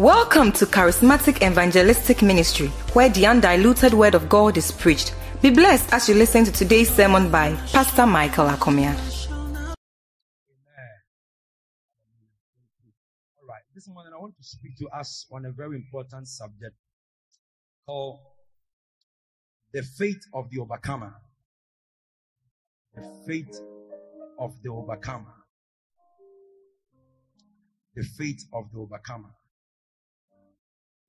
Welcome to Charismatic Evangelistic Ministry, where the undiluted word of God is preached. Be blessed as you listen to today's sermon by Pastor Michael Akomia. All right, this morning I want to speak to us on a very important subject called the faith of the overcomer. The faith of the overcomer. The faith of the overcomer.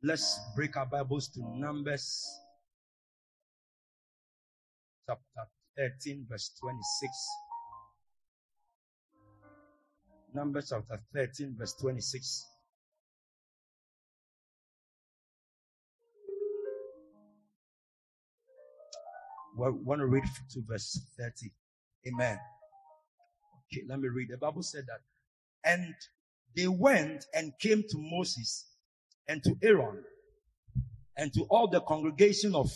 Let's break our Bibles to Numbers chapter 13, verse 26. Numbers chapter 13, verse 26. We want to read to verse 30. Amen. Okay, let me read. The Bible said that. And they went and came to Moses and to Aaron and to all the congregation of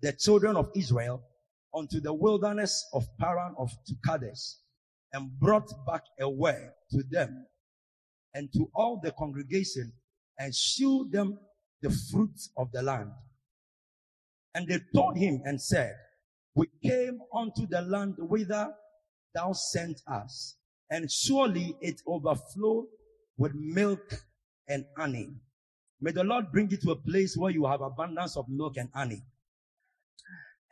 the children of Israel unto the wilderness of Paran of to Kadesh and brought back a word to them and to all the congregation and shewed them the fruits of the land. And they told him and said, we came unto the land whither thou sent us and surely it overflowed with milk and honey. May the Lord bring you to a place where you have abundance of milk and honey.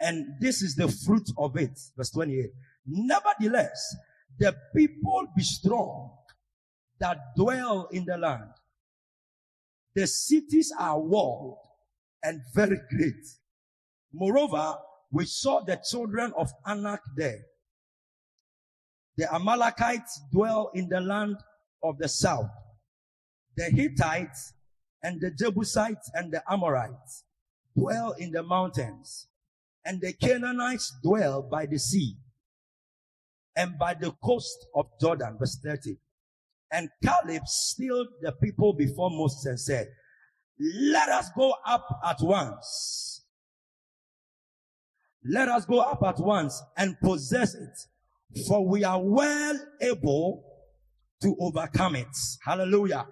And this is the fruit of it. Verse 28. Nevertheless, the people be strong that dwell in the land. The cities are walled and very great. Moreover, we saw the children of Anak there. The Amalekites dwell in the land of the south. The Hittites and the Jebusites and the Amorites dwell in the mountains, and the Canaanites dwell by the sea and by the coast of Jordan. Verse 30. And Caleb stilled the people before Moses and said, let us go up at once. Let us go up at once and possess it, for we are well able to overcome it. Hallelujah.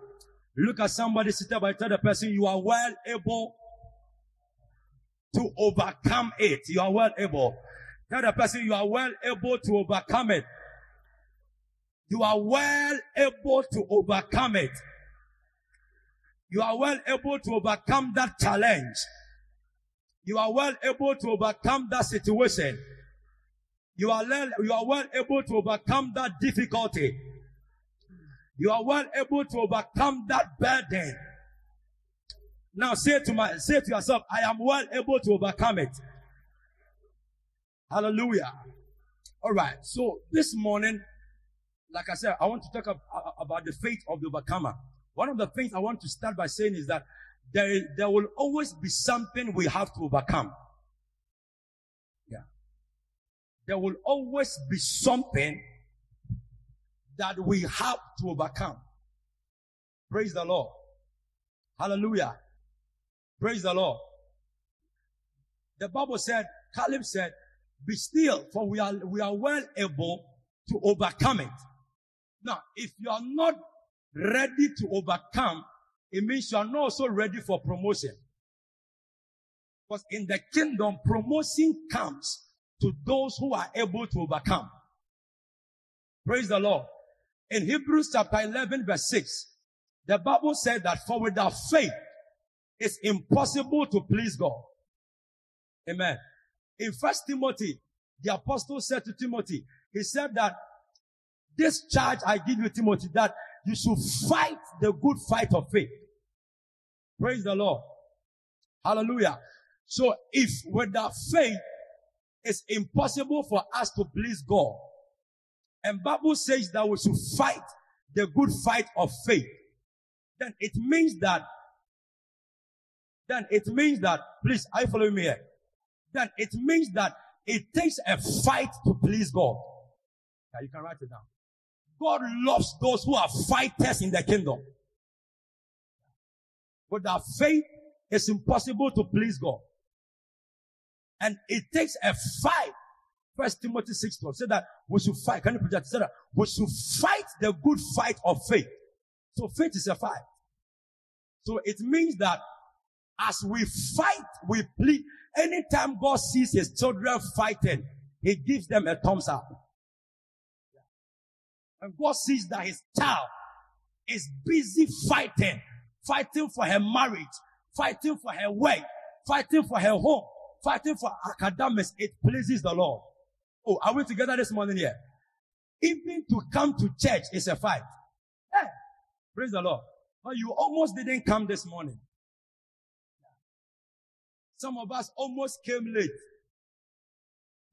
Look at somebody sit by tell the person you are well able to overcome it. You are well able. Tell the person you are well able to overcome it. You are well able to overcome it. You are well able to overcome that challenge. You are well able to overcome that situation. You are, you are well able to overcome that difficulty you are well able to overcome that burden. Now say to my, say to yourself, I am well able to overcome it. Hallelujah. All right. So this morning, like I said, I want to talk about the faith of the overcomer. One of the things I want to start by saying is that there, there will always be something we have to overcome. Yeah. There will always be something that we have to overcome. Praise the Lord. Hallelujah. Praise the Lord. The Bible said, Caleb said, be still for we are, we are well able to overcome it. Now, if you are not ready to overcome, it means you are not also ready for promotion. Because in the kingdom, promotion comes to those who are able to overcome. Praise the Lord. In Hebrews chapter 11 verse 6, the Bible said that for without faith, it's impossible to please God. Amen. In first Timothy, the apostle said to Timothy, he said that this charge I give you, Timothy, that you should fight the good fight of faith. Praise the Lord. Hallelujah. So if without faith, it's impossible for us to please God. And Bible says that we should fight the good fight of faith. Then it means that, then it means that, please, are you following me here? Then it means that it takes a fight to please God. You can write it down. God loves those who are fighters in the kingdom. Without faith, it's impossible to please God. And it takes a fight First Timothy 6 12 said that we should fight. Can you put that? That we should fight the good fight of faith. So faith is a fight. So it means that as we fight, we plead. Anytime God sees his children fighting, he gives them a thumbs up. And God sees that his child is busy fighting, fighting for her marriage, fighting for her work, fighting for her home, fighting for academics. It pleases the Lord. Oh, are we together this morning here? Even to come to church is a fight. Hey, praise the Lord. But you almost didn't come this morning. Some of us almost came late.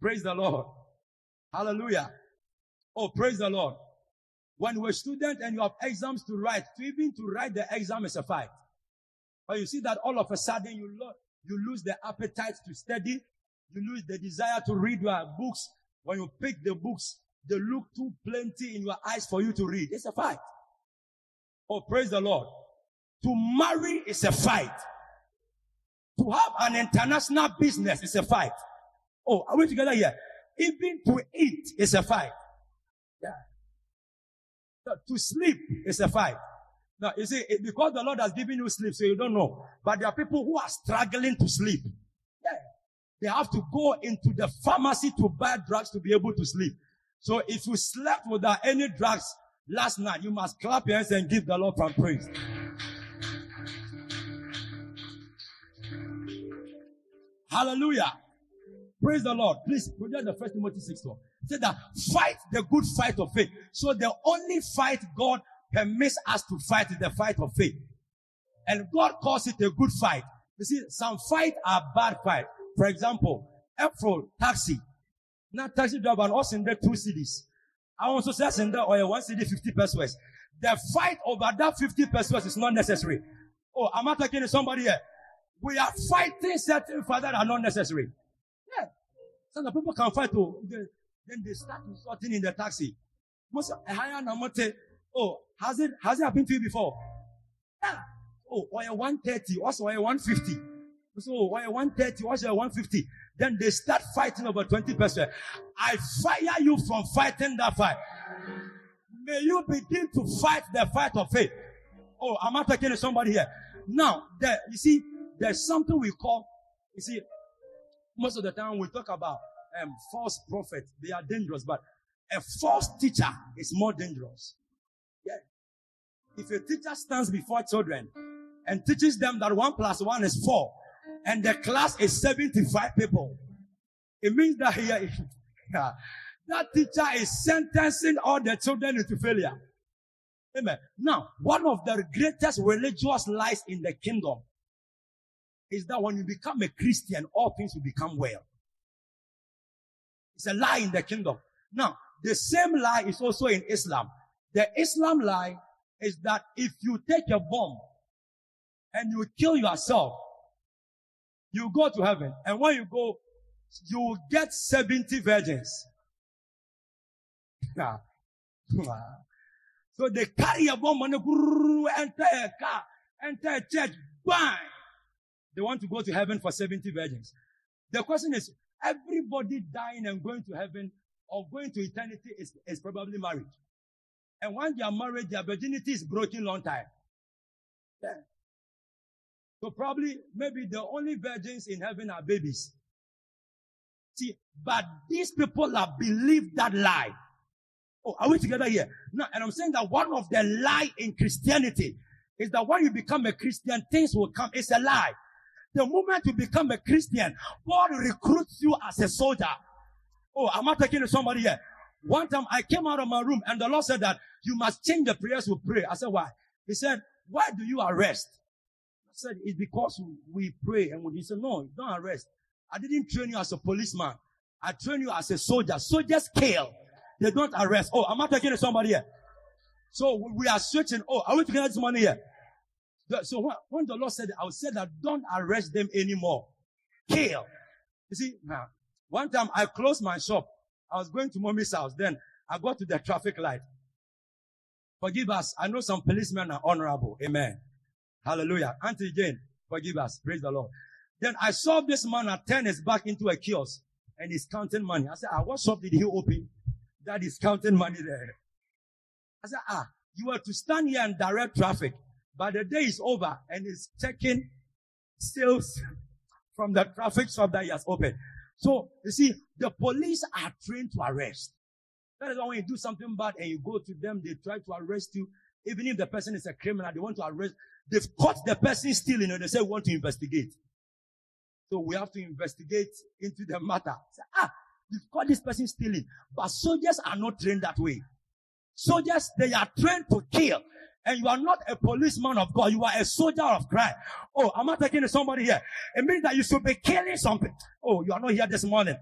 Praise the Lord. Hallelujah. Oh, praise the Lord. When you're a student and you have exams to write, to even to write the exam is a fight. But you see that all of a sudden you, lo- you lose the appetite to study. You lose the desire to read your books. When you pick the books, they look too plenty in your eyes for you to read. It's a fight. Oh, praise the Lord. To marry is a fight. To have an international business is a fight. Oh, are we together here? Even to eat is a fight. Yeah. To sleep is a fight. Now, you see, because the Lord has given you sleep, so you don't know. But there are people who are struggling to sleep. They have to go into the pharmacy to buy drugs to be able to sleep. So if you slept without any drugs last night, you must clap your hands and give the Lord some praise. Hallelujah. Praise the Lord. Please project the first Timothy 6 4. Say that fight the good fight of faith. So the only fight God permits us to fight is the fight of faith. And God calls it a good fight. You see, some fight are bad fight. For example, April taxi. Now taxi driver and us in the two cities. I want to say in there oh or one city 50 pesewas. The fight over that 50 pesewas is not necessary. Oh, I'm not talking to somebody here. We are fighting certain fights that are not necessary. Yeah. Some people can fight. Oh, then, they start sorting in the taxi. Most eh, Oh, has it has it happened to you before? Yeah. Oh, why 130? Also, why 150? So, why 130? What's 150? Then they start fighting over 20%. I fire you from fighting that fight. May you begin to fight the fight of faith. Oh, I'm not talking to somebody here. Now, there, you see, there's something we call, you see, most of the time we talk about um, false prophets. They are dangerous, but a false teacher is more dangerous. Yeah. If a teacher stands before children and teaches them that one plus one is four, and the class is 75 people, it means that he, yeah, that teacher is sentencing all the children into failure. Amen. Now, one of the greatest religious lies in the kingdom is that when you become a Christian, all things will become well. It's a lie in the kingdom. Now, the same lie is also in Islam. The Islam lie is that if you take a bomb and you kill yourself, you go to heaven. And when you go, you will get 70 virgins. Ah. so they carry a bomb and enter a car, enter a church, bang! They want to go to heaven for 70 virgins. The question is, everybody dying and going to heaven or going to eternity is, is probably married. And when they are married, their virginity is broken long time. Yeah. So probably, maybe the only virgins in heaven are babies. See, but these people have believed that lie. Oh, are we together here? Now, and I'm saying that one of the lie in Christianity is that when you become a Christian, things will come. It's a lie. The moment you become a Christian, God recruits you as a soldier. Oh, I'm not talking to somebody here. One time I came out of my room and the Lord said that you must change the prayers we pray. I said, why? He said, why do you arrest? I said, it's because we pray. And he said, no, don't arrest. I didn't train you as a policeman. I train you as a soldier. Soldiers kill. They don't arrest. Oh, I'm not talking to somebody here. So we are searching. Oh, are we together this morning here? So when, when the Lord said, I would say that don't arrest them anymore. Kill. You see, now, one time I closed my shop. I was going to mommy's house. Then I got to the traffic light. Forgive us. I know some policemen are honorable. Amen. Hallelujah. Auntie Jane, forgive us. Praise the Lord. Then I saw this man turn his back into a kiosk and he's counting money. I said, ah, what shop did he open? That is counting money there. I said, ah, you were to stand here and direct traffic. But the day is over and he's checking sales from the traffic shop that he has opened. So you see, the police are trained to arrest. That is why when you do something bad and you go to them, they try to arrest you. Even if the person is a criminal, they want to arrest. They've caught the person stealing and they say we want to investigate. So we have to investigate into the matter. Say, ah, you've caught this person stealing. But soldiers are not trained that way. Soldiers, they are trained to kill. And you are not a policeman of God. You are a soldier of Christ. Oh, am I talking to somebody here? It means that you should be killing something. Oh, you are not here this morning.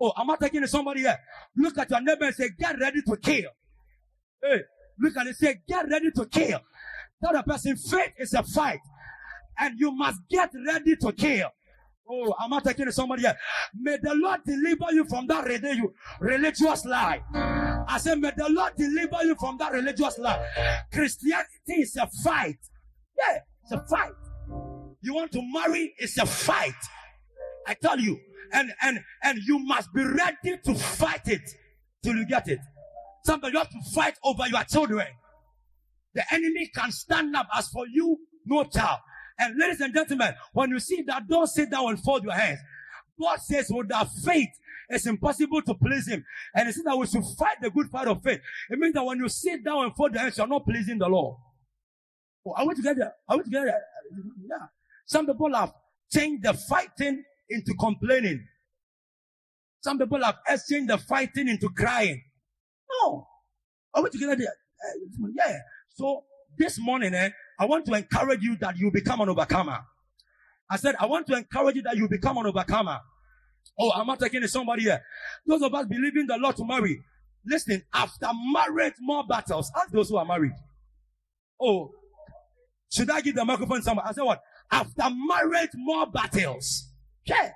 Oh, am I talking to somebody here? Look at your neighbor and say, get ready to kill. Hey, look at it, say, get ready to kill. Tell the person, faith is a fight. And you must get ready to kill. Oh, I'm I talking to somebody here? May the Lord deliver you from that religious lie. I said, may the Lord deliver you from that religious lie. Christianity is a fight. Yeah, it's a fight. You want to marry? It's a fight. I tell you. And, and, and you must be ready to fight it till you get it. Somebody you have to fight over your children. The enemy can stand up as for you, no child. And ladies and gentlemen, when you see that, don't sit down and fold your hands. God says without faith, it's impossible to please him. And he says that we should fight the good fight of faith. It means that when you sit down and fold your hands, you're not pleasing the Lord. Oh, are we together? Are we together? Yeah. Some people have changed the fighting into complaining. Some people have exchanged the fighting into crying. No. Are we together there? Yeah. So this morning, eh, I want to encourage you that you become an overcomer. I said, I want to encourage you that you become an overcomer. Oh, I'm not taking somebody here. Those of us believing the Lord to marry. Listen, after marriage, more battles. Ask those who are married. Oh, should I give the microphone to somebody? I said what? After marriage, more battles. Okay.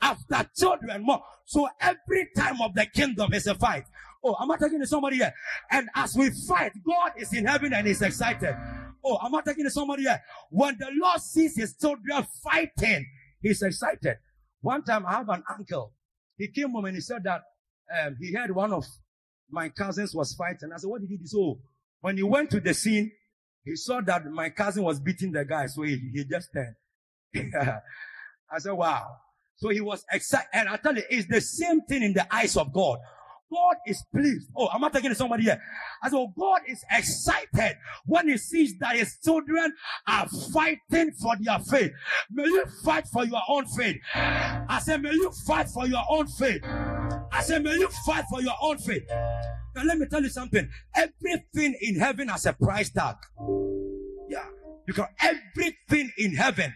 After children, more. So every time of the kingdom is a fight. Oh, am I talking to somebody here? And as we fight, God is in heaven and is excited. Oh, am I talking to somebody here? When the Lord sees his children fighting, he's excited. One time I have an uncle. He came home and he said that um, he heard one of my cousins was fighting. I said, what did he do? So when he went to the scene, he saw that my cousin was beating the guy. So he, he just turned. I said, wow. So he was excited. And I tell you, it's the same thing in the eyes of God. God is pleased. Oh, I'm not talking to somebody here. I said, oh, God is excited when he sees that his children are fighting for their faith. May you fight for your own faith. I said, may you fight for your own faith. I said, may you fight for your own faith. Now let me tell you something. Everything in heaven has a price tag. Yeah. Because everything in heaven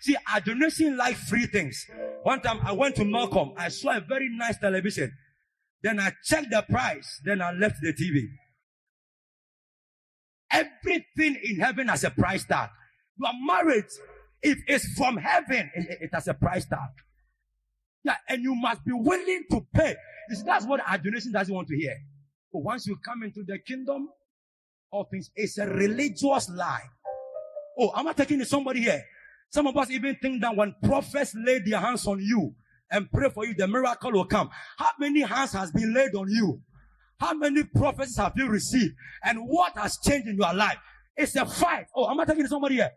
See, I do not see like free things. One time I went to Melcom. I saw a very nice television. Then I checked the price. Then I left the TV. Everything in heaven has a price tag. You are married. If it's from heaven, it, it has a price tag. Yeah, and you must be willing to pay. See, that's what our donation doesn't want to hear. But once you come into the kingdom, all things, it's a religious lie. Oh, am I talking to somebody here? Some of us even think that when prophets lay their hands on you, and pray for you, the miracle will come. How many hands has been laid on you? How many prophecies have you received? And what has changed in your life? It's a fight. Oh, am I talking to somebody here?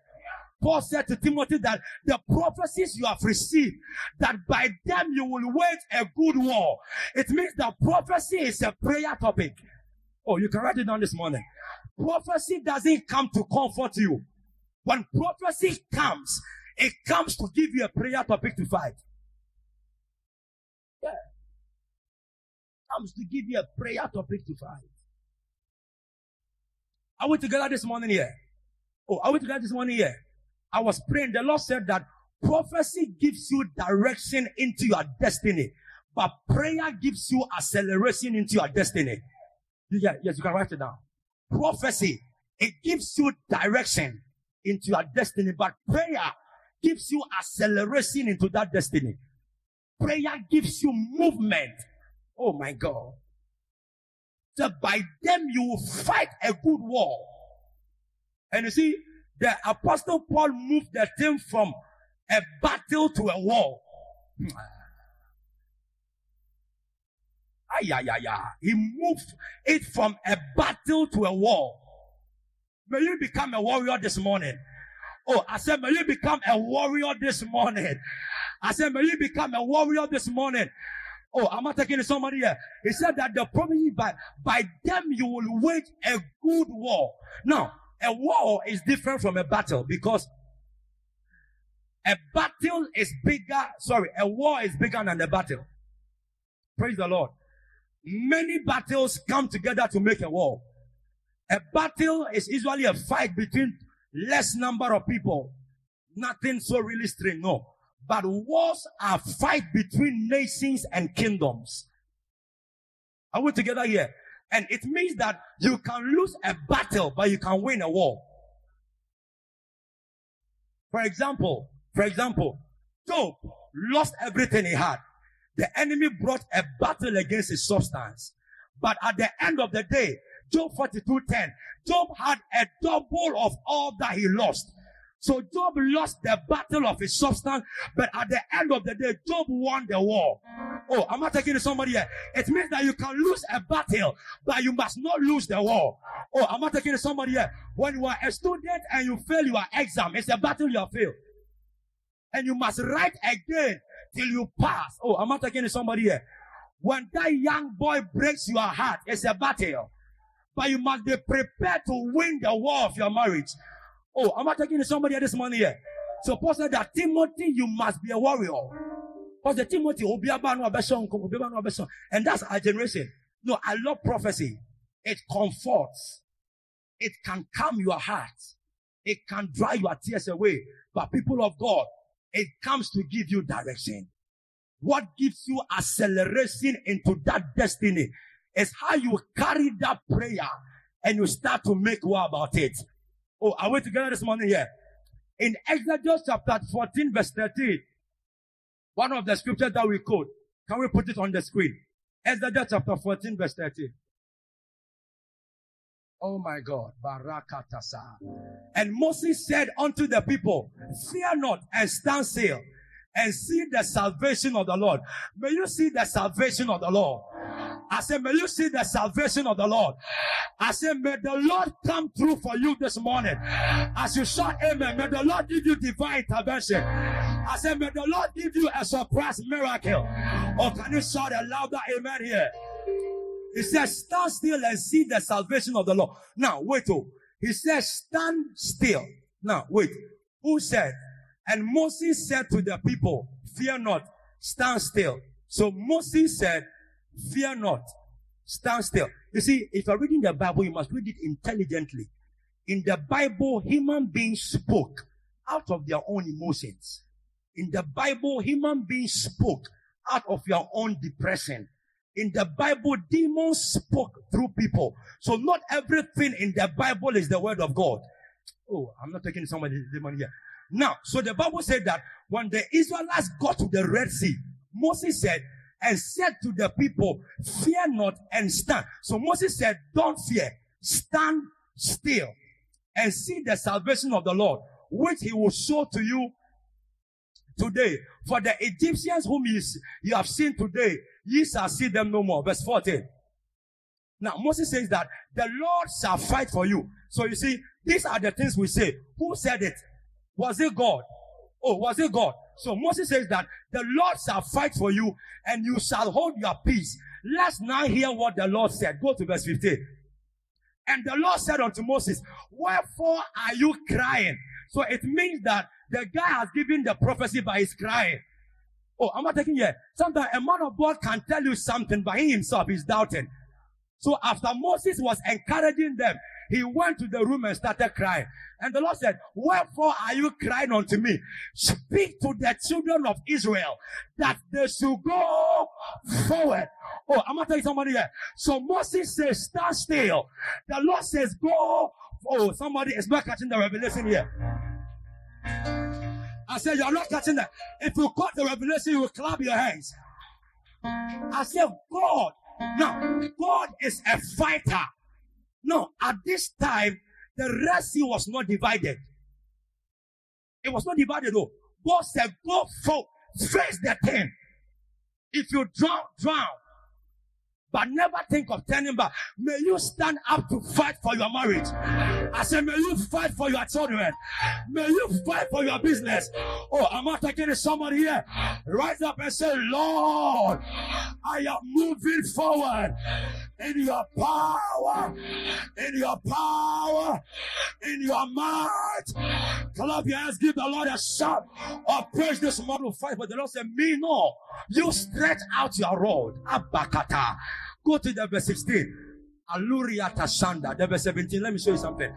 Paul said to Timothy that the prophecies you have received, that by them you will wage a good war. It means that prophecy is a prayer topic. Oh, you can write it down this morning. Prophecy doesn't come to comfort you. When prophecy comes, it comes to give you a prayer topic to fight. Yeah. Comes to give you a prayer topic to fight. Are we together this morning here? Oh, are we together this morning here? I was praying. The Lord said that prophecy gives you direction into your destiny, but prayer gives you acceleration into your destiny. Yeah, yes, you can write it down. Prophecy, it gives you direction into your destiny, but prayer gives you acceleration into that destiny. Prayer gives you movement. Oh my God. So by them you will fight a good war. And you see, the apostle Paul moved the thing from a battle to a war. Ay, ay, ay, ay. He moved it from a battle to a war. May you become a warrior this morning. Oh, I said, may you become a warrior this morning. I said, may you become a warrior this morning. Oh, I'm not taking somebody here. He said that the promise is by, by them you will wage a good war. Now, a war is different from a battle because a battle is bigger. Sorry, a war is bigger than a battle. Praise the Lord. Many battles come together to make a war. A battle is usually a fight between less number of people. Nothing so really strange, no. But wars are fight between nations and kingdoms. Are we together here? And it means that you can lose a battle, but you can win a war. For example, for example, Job lost everything he had. The enemy brought a battle against his substance. But at the end of the day, Job 42:10, Job had a double of all that he lost. So Job lost the battle of his substance, but at the end of the day, Job won the war. Oh, I'm not taking to somebody here. It means that you can lose a battle, but you must not lose the war. Oh, I'm not taking to somebody here. When you are a student and you fail your exam, it's a battle you have failed. And you must write again till you pass. Oh, I'm not taking to somebody here. When that young boy breaks your heart, it's a battle. But you must be prepared to win the war of your marriage. Oh, I'm not taking somebody this money here. So Paul said that Timothy, you must be a warrior. Because the Timothy, and that's our generation. No, I love prophecy. It comforts. It can calm your heart. It can dry your tears away. But people of God, it comes to give you direction. What gives you acceleration into that destiny is how you carry that prayer and you start to make war about it. Oh, are we together this morning here? In Exodus chapter 14, verse 13, one of the scriptures that we quote, can we put it on the screen? Exodus chapter 14, verse 13. Oh my God. Barakatasa. And Moses said unto the people, Fear not and stand still and see the salvation of the Lord. May you see the salvation of the Lord. I said, may you see the salvation of the Lord. I said, may the Lord come through for you this morning. As you shout amen, may the Lord give you divine intervention. I said, may the Lord give you a surprise miracle. Or can you shout a louder amen here? He says, stand still and see the salvation of the Lord. Now, wait, oh. He says, stand still. Now, wait. Who said? And Moses said to the people, fear not, stand still. So Moses said, Fear not. Stand still. You see, if you're reading the Bible, you must read it intelligently. In the Bible, human beings spoke out of their own emotions. In the Bible, human beings spoke out of your own depression. In the Bible, demons spoke through people. So not everything in the Bible is the word of God. Oh, I'm not taking somebody's demon here. Now, so the Bible said that when the Israelites got to the Red Sea, Moses said, and said to the people, fear not and stand. So Moses said, don't fear, stand still and see the salvation of the Lord, which he will show to you today. For the Egyptians whom you, have seen today, ye shall see them no more. Verse 14. Now Moses says that the Lord shall fight for you. So you see, these are the things we say. Who said it? Was it God? Oh, was it God? So Moses says that the Lord shall fight for you and you shall hold your peace. Let's now hear what the Lord said. Go to verse 15. And the Lord said unto Moses, wherefore are you crying? So it means that the guy has given the prophecy by his crying. Oh, I'm not taking here. Sometimes a man of God can tell you something, but he himself is doubting. So after Moses was encouraging them, he went to the room and started crying. And the Lord said, Wherefore are you crying unto me? Speak to the children of Israel that they should go forward. Oh, I'm gonna tell you somebody here. So Moses says, Stand still. The Lord says, Go. Oh, somebody is not catching the revelation here. I said, You're not catching that. If you caught the revelation, you will clap your hands. I said, God. Now, God is a fighter. No, at this time, the Red Sea was not divided. It was not divided though. God said, go for face the thing. If you drown, drown. But never think of turning back. May you stand up to fight for your marriage. I say, may you fight for your children. May you fight for your business. Oh, I'm not taking somebody here. Rise up and say, Lord, I am moving forward in your power, in your power, in your might. Clap your hands, give the Lord a shout of praise this morning. Fight, but the Lord said, Me no. You stretch out your rod. Abakata. Go to the verse 16. Aluriata Shanda, the verse 17. Let me show you something.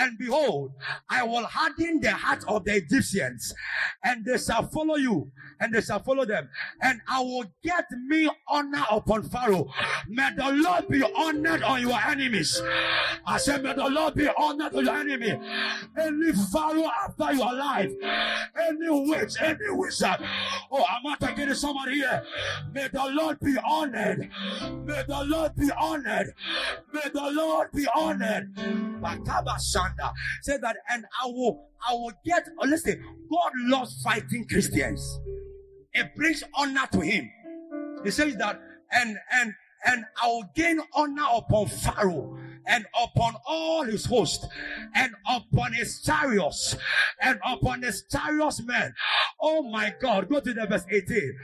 And behold, I will harden the heart of the Egyptians, and they shall follow you, and they shall follow them. And I will get me honor upon Pharaoh. May the Lord be honored on your enemies. I said, May the Lord be honored on your enemy. Any Pharaoh after your life, any witch, any wizard. Oh, I'm not taking somebody here. May the Lord be honored. May the Lord be honored. May the Lord be honored. Shanda said that, and I will, I will get, oh, listen, God loves fighting Christians. It brings honor to him. He says that, and, and, and I will gain honor upon Pharaoh and upon all his host and upon his chariots and upon his chariots men. Oh my God. Go to the verse 18.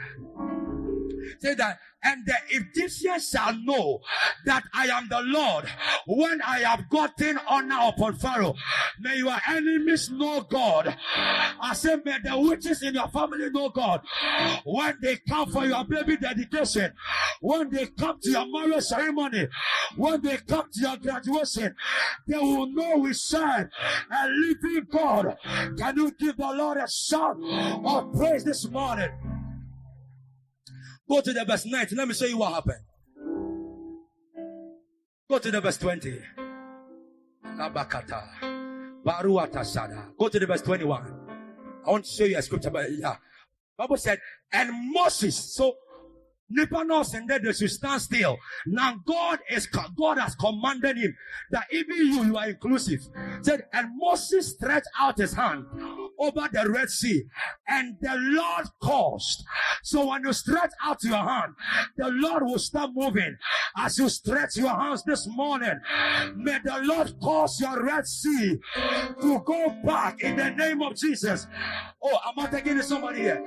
Say that, and the Egyptians shall know that I am the Lord when I have gotten honor upon Pharaoh. May your enemies know God. I say, may the witches in your family know God. When they come for your baby dedication, when they come to your marriage ceremony, when they come to your graduation, they will know we serve a living God. Can you give the Lord a shout of praise this morning? Go to the verse 19. Let me show you what happened. Go to the verse 20. Go to the verse 21. I want to show you a scripture, but yeah. Bible said, and Moses, so Nipa and then they should stand still. Now God is God has commanded him that even you, you are inclusive. Said, and Moses stretched out his hand over the Red Sea, and the Lord caused. So when you stretch out your hand, the Lord will start moving. As you stretch your hands this morning, may the Lord cause your Red Sea to go back in the name of Jesus. Oh, I'm not taking somebody here.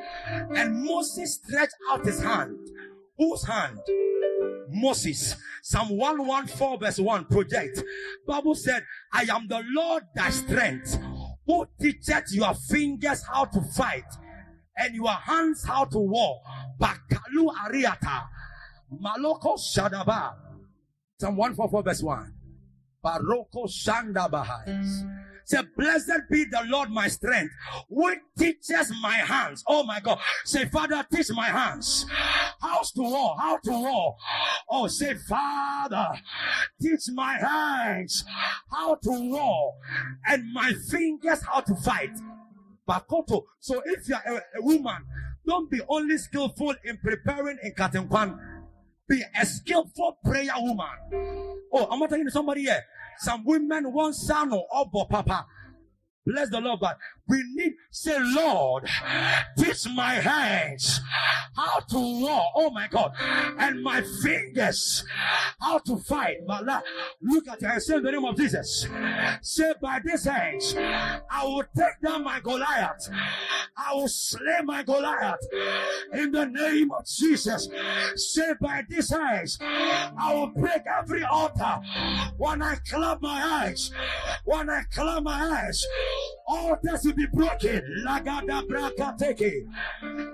And Moses stretched out his hand. Whose hand? Moses. Psalm 114 verse 1 project. Bible said, I am the Lord thy strength who teacheth your fingers how to fight and your hands how to war. Bakalu Ariata. Maloko Shadaba. Psalm 144 verse 1. Baroko Shandabahais. Say, blessed be the Lord my strength, who teaches my hands. Oh my God. Say, Father, teach my hands how to war, how to war. Oh, say, Father, teach my hands how to war and my fingers how to fight. Bakoto. So if you're a, a woman, don't be only skillful in preparing in Katenkwan. Be a skillful prayer woman. Oh, I'm not talking to somebody here. Some women want son or papa. Bless the Lord, but we need say, Lord, teach my hands how to walk. Oh my God, and my fingers how to fight. But look at your say in the name of Jesus. Say by this hands, I will take down my Goliath. I will slay my Goliath in the name of Jesus. Say by this hands, I will break every altar when I clap my eyes. When I clap my eyes, altars will be broken. Lagada brakateke.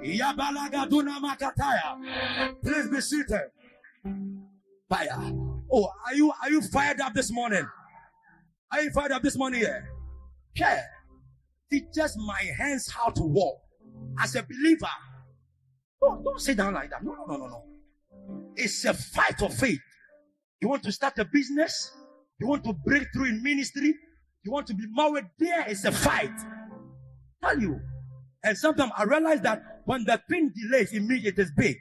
Yabalagaduna makataya. Please be seated. Fire. Oh, are you are you fired up this morning? Are you fired up this morning? Yeah. Teaches my hands how to walk. As a believer. Don't, don't sit down like that. No, no, no, no, no. It's a fight of faith. You want to start a business? You want to break through in ministry? You want to be married? There is a fight. Tell you. And sometimes I realize that when the thing delays, it means it is big.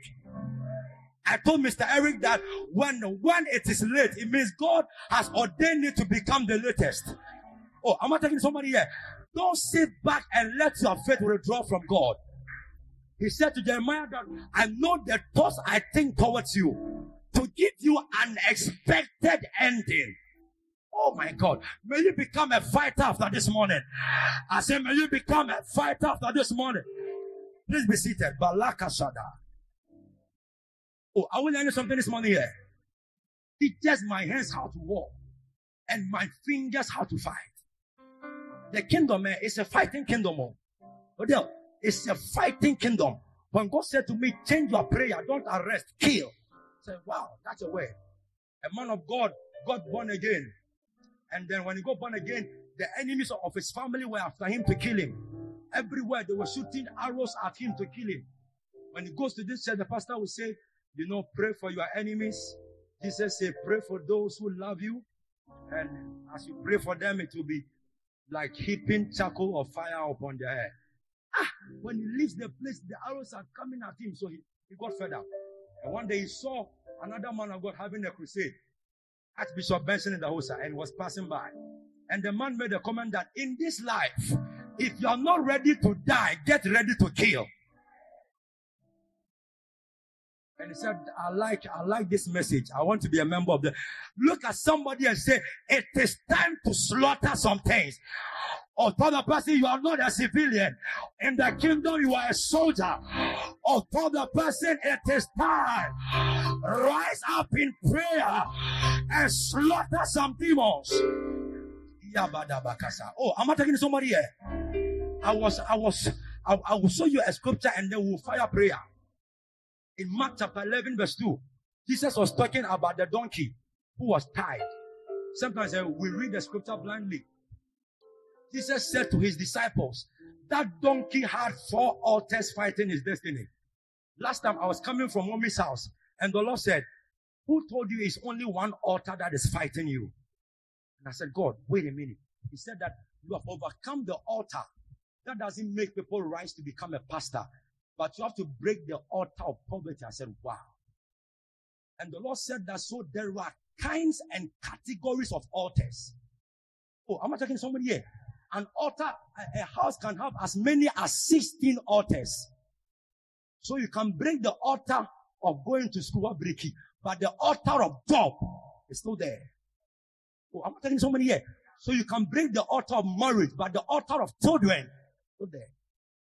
I told Mr. Eric that when, when it is late, it means God has ordained it to become the latest. Oh, I'm not talking to somebody here. Don't sit back and let your faith withdraw from God. He said to Jeremiah that I know the thoughts I think towards you to give you an expected ending. Oh my God. May you become a fighter after this morning. I say, may you become a fighter after this morning. Please be seated. Balaka Shada. Oh, I will learn something this morning here. Teaches my hands how to walk and my fingers how to fight. The kingdom eh, is a fighting kingdom. Oh. It's a fighting kingdom. When God said to me, change your prayer, don't arrest, kill. I said, wow, that's a way. A man of God got born again. And then when he got born again, the enemies of his family were after him to kill him. Everywhere they were shooting arrows at him to kill him. When he goes to this church, the pastor will say, you know, pray for your enemies. Jesus said, pray for those who love you. And as you pray for them, it will be like heaping charcoal or fire upon their head. Ah, when he leaves the place, the arrows are coming at him. So he, he got fed up. And one day he saw another man of God having a crusade. Archbishop Benson Idahosa and was passing by. And the man made a comment that in this life, if you are not ready to die, get ready to kill. And he said, I like, I like this message. I want to be a member of the. Look at somebody and say, it is time to slaughter some things. Or tell the person you are not a civilian. In the kingdom, you are a soldier. Or tell the person it is time. Rise up in prayer and slaughter some demons. Oh, am I talking to somebody here? I was, I was, I, I will show you a scripture and then we'll fire prayer. In Mark chapter 11 verse 2, Jesus was talking about the donkey who was tied. Sometimes uh, we read the scripture blindly. Jesus said to his disciples, that donkey had four altars fighting his destiny. Last time I was coming from mommy's house and the Lord said, who told you it's only one altar that is fighting you? And I said, God, wait a minute. He said that you have overcome the altar. That doesn't make people rise to become a pastor, but you have to break the altar of poverty. I said, wow. And the Lord said that so there are kinds and categories of altars. Oh, am I talking to somebody here? An altar, a house can have as many as 16 altars. So you can break the altar of going to school, break it, but the altar of job is still there. Oh, I'm not telling somebody here. So you can break the altar of marriage, but the altar of children still there.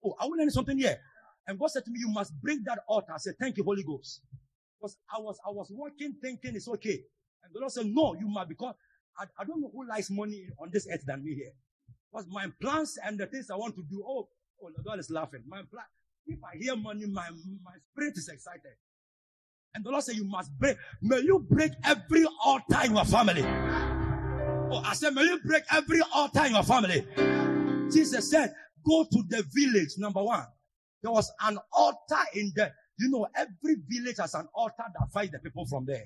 Oh, I will learn something here. And God said to me, you must break that altar. I said, thank you, Holy Ghost. Because I was, I was working, thinking it's okay. And the Lord said, no, you must, because I, I don't know who likes money on this earth than me here. Because my plans and the things I want to do, oh, oh, God is laughing. My plan, if I hear money, my, my spirit is excited. And the Lord said, you must break, may you break every altar in your family. Oh, I said, may you break every altar in your family. Jesus said, go to the village, number one. There was an altar in the, you know, every village has an altar that fights the people from there.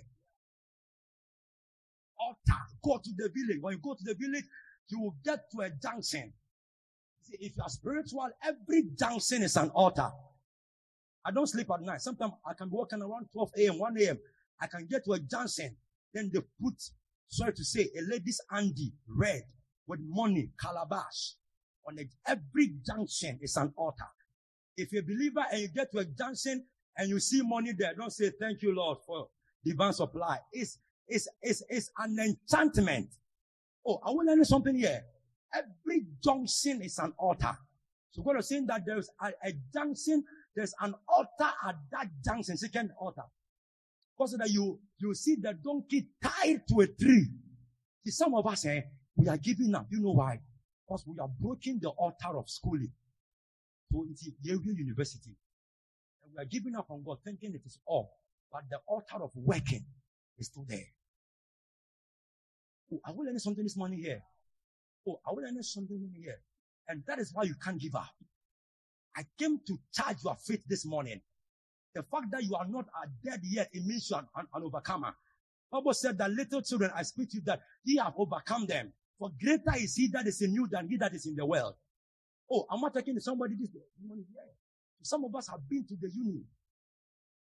Altar. Go to the village. When you go to the village, you will get to a junction. See, if you are spiritual, every junction is an altar. I don't sleep at night. Sometimes I can be walking around 12 a.m., 1 a.m. I can get to a junction. Then they put, sorry to say, a lady's Andy, red, with money, calabash. On it. Every junction is an altar. If you're a believer and you get to a junction and you see money there, don't say thank you, Lord, for divine supply. It's, it's, it's, it's an enchantment. Oh, I want to learn something here. Every junction is an altar. So God is saying that there's a, a junction, there's an altar at that junction, second altar. Because that you, you see the donkey tied to a tree. See, some of us, eh, we are giving up. You know why? Because we are breaking the altar of schooling. So it's Yale University. And we are giving up on God, thinking it is all. But the altar of working is still there. Oh, I will learn something this morning here. Oh, I will learn something here. And that is why you can't give up. I came to charge your faith this morning. The fact that you are not a dead yet, it means you are an, an overcomer. Bible said that little children, I speak to you that ye have overcome them. For greater is he that is in you than he that is in the world. Oh, I'm not talking to somebody this morning. Yeah. Some of us have been to the union.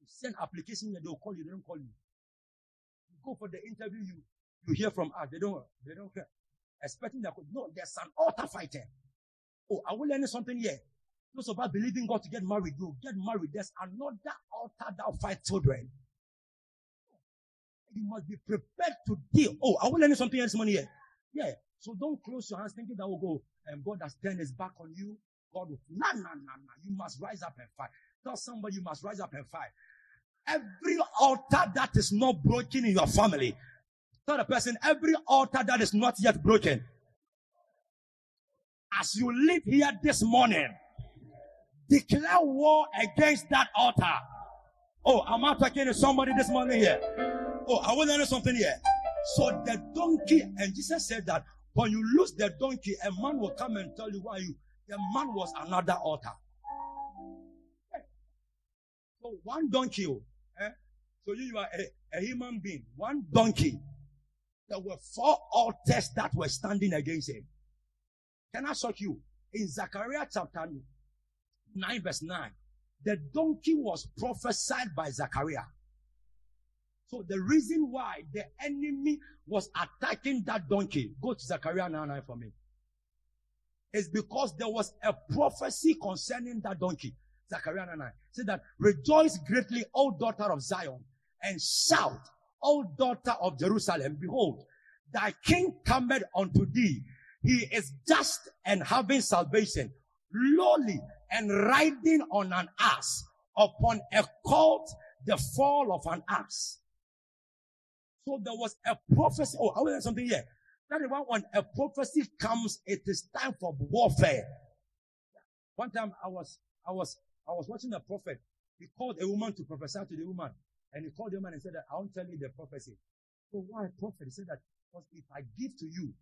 You send application and they'll call you, they don't call you. You go for the interview, you you hear from us. They don't, they don't care. Expecting that, no, there's an altar fighting. Oh, are we learning something here. Of us believing God to get married, you get married. There's another altar that will fight children. You must be prepared to deal. Oh, are we learning something else money here. Yeah. So don't close your hands thinking that will go and God has turned his back on you. God will, no, no, no, no. You must rise up and fight. Tell somebody you must rise up and fight. Every altar that is not broken in your family. The person, every altar that is not yet broken. As you live here this morning, declare war against that altar. Oh, I'm I talking to somebody this morning here? Oh, I want to know something here. So the donkey, and Jesus said that when you lose the donkey, a man will come and tell you why you. The man was another altar. So one donkey, oh, eh? so you, you are a, a human being. One donkey. There were four altars that were standing against him. Can I shock you? In Zechariah chapter 9, verse 9, the donkey was prophesied by Zechariah. So the reason why the enemy was attacking that donkey, go to Zechariah 9, 9 for me, is because there was a prophecy concerning that donkey. Zechariah 9, 9 said that rejoice greatly, O daughter of Zion, and shout, O daughter of Jerusalem, behold, thy king cometh unto thee. He is just and having salvation, lowly and riding on an ass, upon a colt, the fall of an ass. So there was a prophecy. Oh, I will something here. That is why when a prophecy comes, it is time for warfare. One time I was, I was, I was watching a prophet. He called a woman to prophesy to the woman. And he called the woman and said that I won't tell you the prophecy. So why prophet? He said that because if I give to you,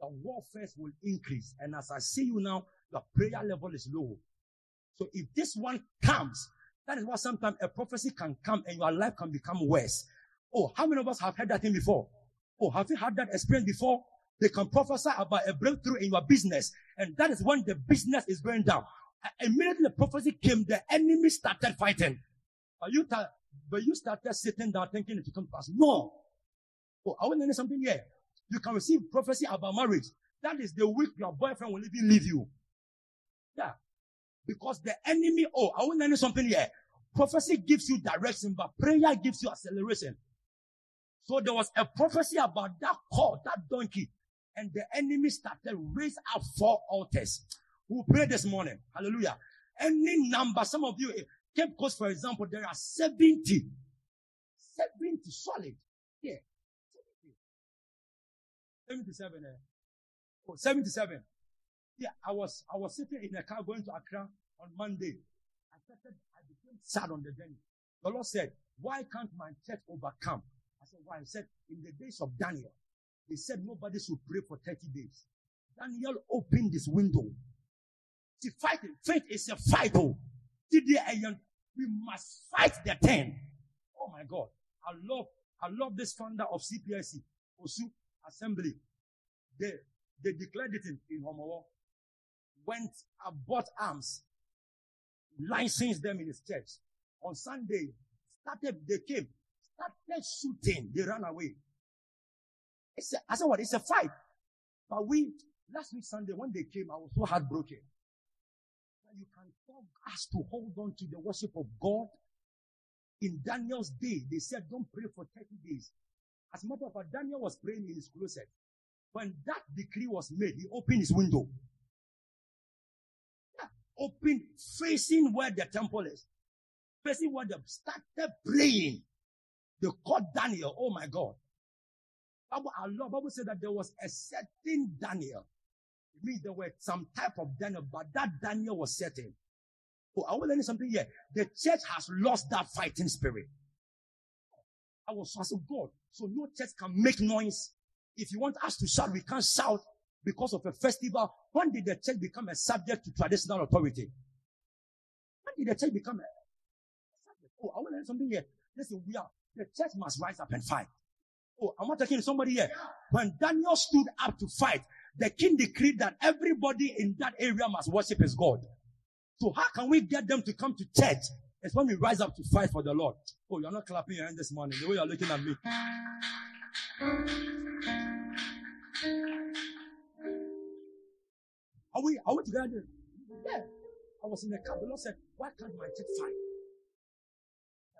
the warfare will increase. And as I see you now, the prayer level is low. So if this one comes, that is why sometimes a prophecy can come and your life can become worse. Oh, how many of us have heard that thing before? Oh, have you had that experience before? They can prophesy about a breakthrough in your business, and that is when the business is going down. Immediately the prophecy came, the enemy started fighting. But you, but you started sitting down thinking it will come fast. No. Oh, I want to know something here. You can receive prophecy about marriage. That is the week your boyfriend will even leave you. Yeah. Because the enemy, oh, I want to know something here. Prophecy gives you direction, but prayer gives you acceleration. So there was a prophecy about that colt, that donkey, and the enemy started raise up four altars. We pray this morning. Hallelujah. Any number, some of you, Cape Coast, for example, there are 70. 70 solid. Yeah. 77. Eh? Oh, 77. Yeah, I was, I was sitting in a car going to Accra on Monday. I started, I became sad on the journey. The Lord said, why can't my church overcome? I said, why? He said, in the days of Daniel, they said nobody should pray for 30 days. Daniel opened this window. See, fighting, faith is a fight. Oh, we must fight the ten. Oh my God. I love, I love this founder of CPIC, Osu Assembly. They, they declared it in, in Homowo. Went, I bought arms, licensed them in his church. On Sunday, started, they came, started shooting. They ran away. It's a, I said what? It's a fight. But we, last week Sunday, when they came, I was so heartbroken. You can tell us to hold on to the worship of God. In Daniel's day, they said, don't pray for 30 days. As a matter of fact, Daniel was praying in his closet. When that decree was made, he opened his window. Yeah, facing where the temple is. Facing where they started praying. They called Daniel. Oh my God. Bible, Allah, Bible said that there was a certain Daniel. Means there were some type of Daniel, but that Daniel was certain. Oh, I want to learn something here. The church has lost that fighting spirit. I was, said, God, so no church can make noise. If you want us to shout, we can't shout because of a festival. When did the church become a subject to traditional authority? When did the church become a subject? Oh, I want to learn something here. Listen, we are, the church must rise up and fight. Oh, I'm not talking to somebody here. When Daniel stood up to fight, the king decreed that everybody in that area must worship his God. So how can we get them to come to church? It's when we rise up to fight for the Lord. Oh, you're not clapping your hand this morning, the way you're looking at me. Are we, are we together? Yeah. I was in the car. The Lord said, why can't my church fight?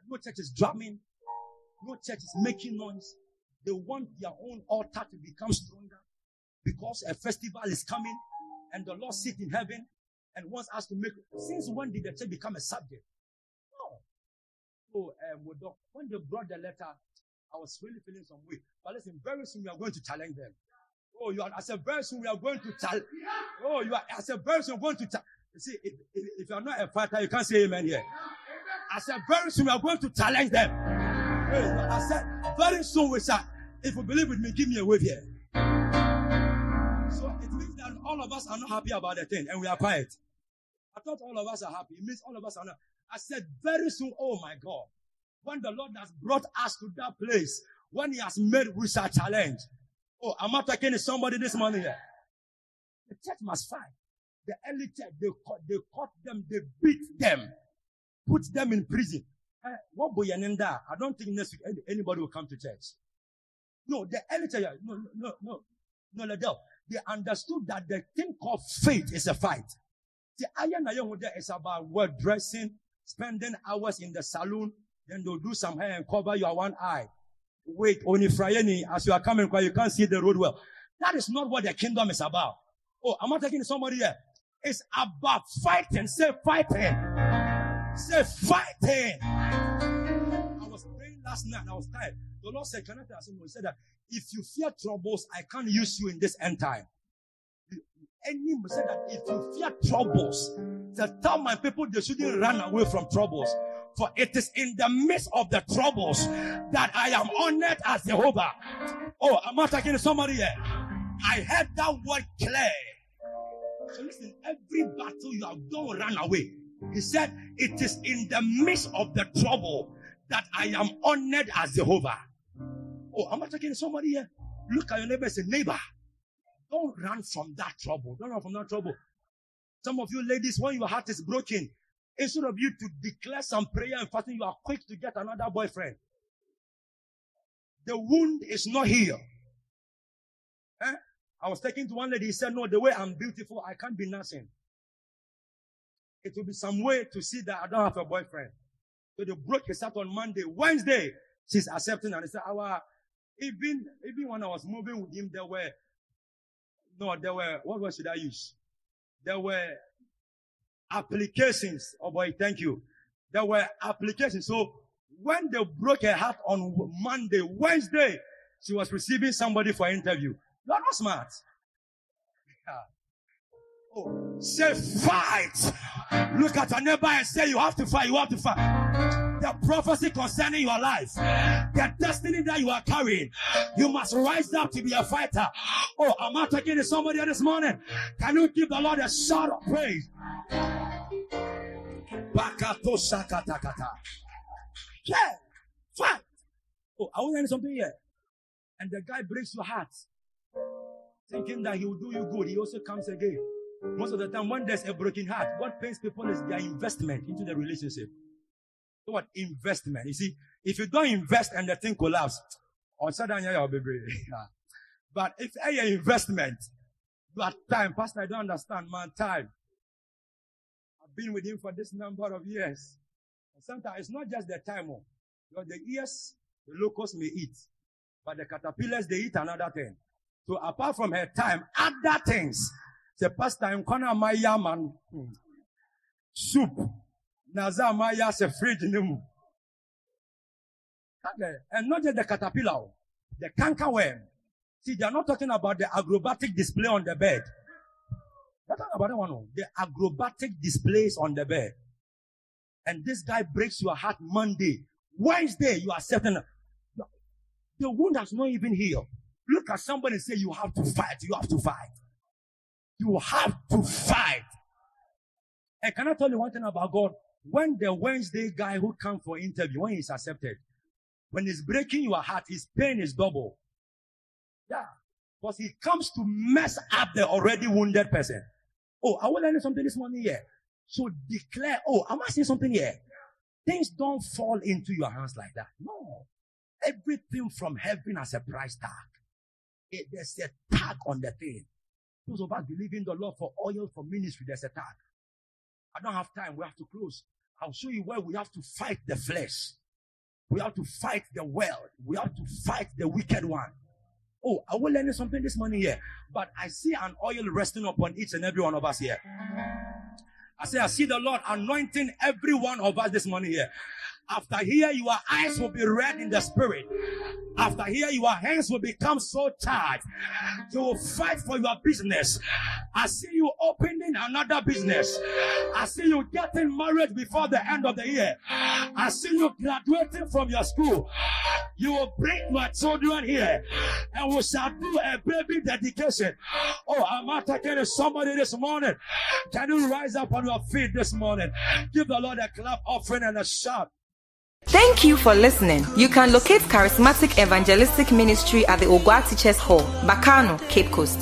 No church is drumming. No church is making noise. They want their own altar to become stronger because a festival is coming and the Lord sit in heaven and wants us to make. Since when did the church become a subject? No. So, um, when they brought the letter, I was really feeling some way. But listen, very soon we are going to challenge them. Oh, you are, I said, very soon we are going to challenge. Oh, you are, I said, very soon we're going to challenge. You see, if, if, if, you are not a fighter, you can't say amen here. I said, very soon we are going to challenge them. I said, very soon we shall. If you believe with me, give me a wave here. So it means that all of us are not happy about the thing and we are quiet. I thought all of us are happy. It means all of us are not. I said, very soon, oh my God, when the Lord has brought us to that place, when He has made we shall challenge. Oh, am I talking to somebody this morning here? The church must fight. The early church, they caught, they caught them, they beat them, put them in prison. Eh, what boy I don't think next week anybody will come to church. No, the early church, no, no, no, no, no, they understood that the thing called faith is a fight. The iron is about word dressing, spending hours in the saloon, then they'll do some hair and cover your one eye. Wait, only Friday, as you are coming, you can't see the road well. That is not what the kingdom is about. Oh, am I talking to somebody here? It's about fighting. Say fighting. Say fighting. I was praying last night. I was tired. The Lord said, "Can I tell you?" He said that if you fear troubles, I can't use you in this end time. Any said that if you fear troubles, the tell my people they shouldn't run away from troubles. For it is in the midst of the troubles that I am honored as Jehovah. Oh, am I talking to somebody here? I heard that word clear. So listen, every battle you have, don't run away. He said, it is in the midst of the trouble that I am honored as Jehovah. Oh, am I talking to somebody here? Look at your neighbor say, neighbor, don't run from that trouble. Don't run from that trouble. Some of you ladies, when your heart is broken, instead of you to declare some prayer and fasting, you are quick to get another boyfriend. The wound is not healed. Eh? I was talking to one lady, he said, No, the way I'm beautiful, I can't be nothing. It will be some way to see that I don't have a boyfriend. So they broke his heart on Monday. Wednesday, she's accepting and he said, Our even even when I was moving with him, there were no, there were what word should I use? There were applications. Oh boy, thank you. There were applications. So when they broke her heart on Monday, Wednesday, she was receiving somebody for interview. You are not smart. Yeah. Oh, say fight. Look at your neighbor and say you have to fight. You have to fight the prophecy concerning your life, the destiny that you are carrying, you must rise up to be a fighter. Oh, I'm I talking to somebody this morning? Can you give the Lord a shout of praise? Yeah, fight. Oh, I want to something here. And the guy breaks your heart, thinking that he will do you good. He also comes again. Most of the time, when there's a broken heart, what pains people is their investment into the relationship. What investment? You see, if you don't invest and the thing collapse, be But if a investment, but time, Pastor, I don't understand man time. I've been with him for this number of years. And sometimes it's not just the time, oh, because the years the locusts may eat, but the caterpillars they eat another thing. So apart from her time, other things. The pastor in corner my yaman hmm, soup na za ama yɛ asɛ and not just the caterpillar the canker worm. See they are not talking about the acrobatic display on the bed. They're talking about that one oh, the acrobatic displays on the bed. And this guy breaks your heart Monday Wednesday you are certain. The wound has not even healed. Look at somebody say you have to fight you have to fight. You have to fight. And can I tell you one thing about God? When the Wednesday guy who come for interview, when he's accepted, when he's breaking your heart, his pain is double. Yeah. Because he comes to mess up the already wounded person. Oh, I will learn something this morning here. So declare, oh, am I saying something here? Things don't fall into your hands like that. No. Everything from heaven has a price tag. It, there's a tag on the thing. Those of us believing the Lord for oil for ministry, there's a tag. I don't have time. We have to close. I'll show you where we have to fight the flesh. We have to fight the world. We have to fight the wicked one. Oh, I will learn something this morning here. But I see an oil resting upon each and every one of us here. I say, I see the Lord anointing every one of us this morning here. After here, your eyes will be red in the spirit. After here, your hands will become so tired. You will fight for your business. I see you opening another business. I see you getting married before the end of the year. I see you graduating from your school. You will bring my children here and we shall do a baby dedication. Oh, I'm attacking somebody this morning. Can you rise up on your feet this morning? Give the Lord a clap offering and a shout. Thank you for listening. You can locate Charismatic Evangelistic Ministry at the Oguaa Teachers Hall, Bakaano, Cape Coast.